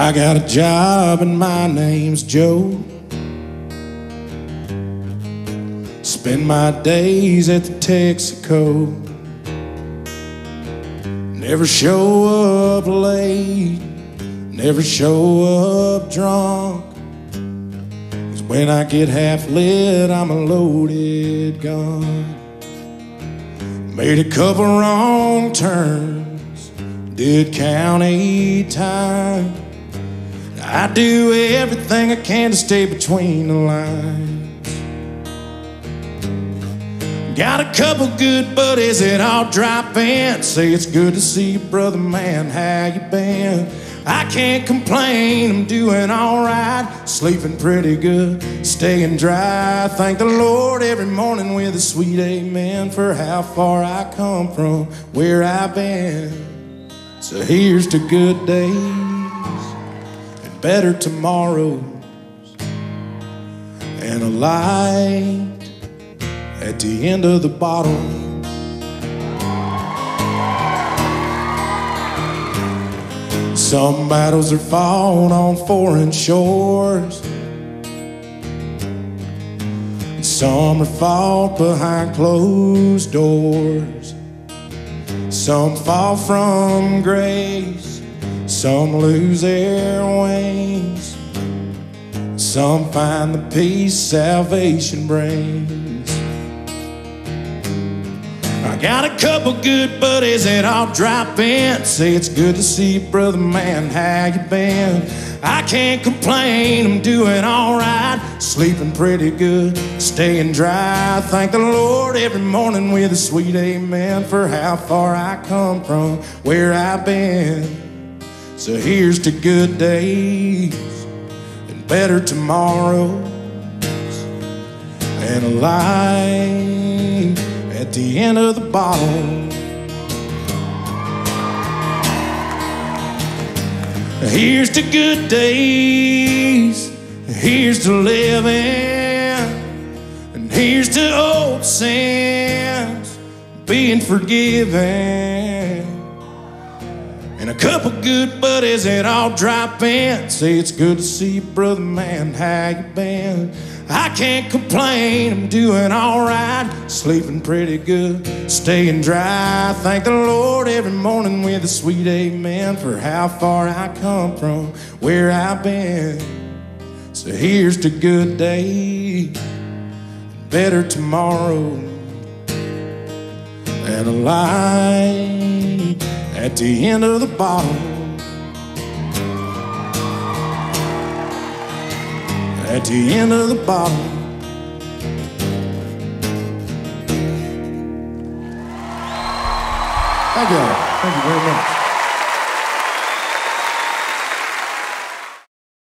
I got a job and my name's Joe. Spend my days at the Texaco. Never show up late, never show up drunk. Cause when I get half lit, I'm a loaded gun. Made a couple wrong turns, did county time. I do everything I can to stay between the lines. Got a couple good buddies that all drop in. Say it's good to see you, brother man. How you been? I can't complain, I'm doing alright. Sleeping pretty good, staying dry. Thank the Lord every morning with a sweet amen for how far I come from, where I've been. So here's to good days better tomorrows and a light at the end of the bottle. Some battles are fought on foreign shores. Some are fought behind closed doors. Some fall from grace. Some lose their wings. Some find the peace salvation brings. I got a couple good buddies that all drop in. Say it's good to see you, brother man. How you been? I can't complain, I'm doing alright. Sleeping pretty good, staying dry. Thank the Lord every morning with a sweet amen for how far I come from, where I've been. So here's to good days and better tomorrows and a light at the end of the bottle. Here's to good days, here's to living, and here's to old sins being forgiven. And a couple good buddies that all drop in. Say it's good to see you, brother man. How you been? I can't complain, I'm doing alright. Sleeping pretty good, staying dry. Thank the Lord every morning with a sweet amen for how far I come from, where I've been. So here's to good days, better tomorrow, and a light at the end of the bottle. At the end of the bottle. Thank you. Thank you very much.